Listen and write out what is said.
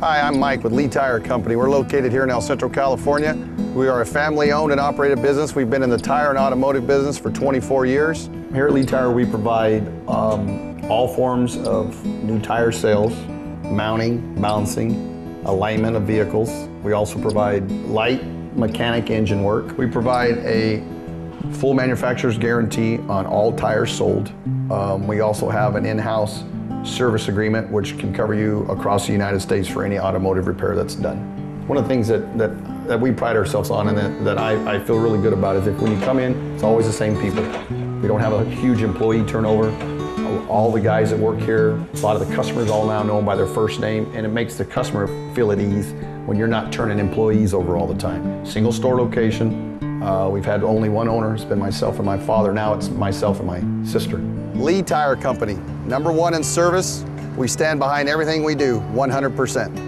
Hi, I'm Mike with Lee Tire Company. We're located here in El Centro, California. We are a family owned and operated business. We've been in the tire and automotive business for 24 years. Here at Lee Tire, we provide um, all forms of new tire sales, mounting, balancing, alignment of vehicles. We also provide light mechanic engine work. We provide a full manufacturer's guarantee on all tires sold. Um, we also have an in-house service agreement which can cover you across the United States for any automotive repair that's done. One of the things that, that, that we pride ourselves on and that, that I, I feel really good about is if when you come in, it's always the same people. We don't have a huge employee turnover. All the guys that work here, a lot of the customers all now know them by their first name, and it makes the customer feel at ease when you're not turning employees over all the time. Single store location. Uh, we've had only one owner. It's been myself and my father. Now it's myself and my sister. Lee Tire Company, number one in service. We stand behind everything we do 100%.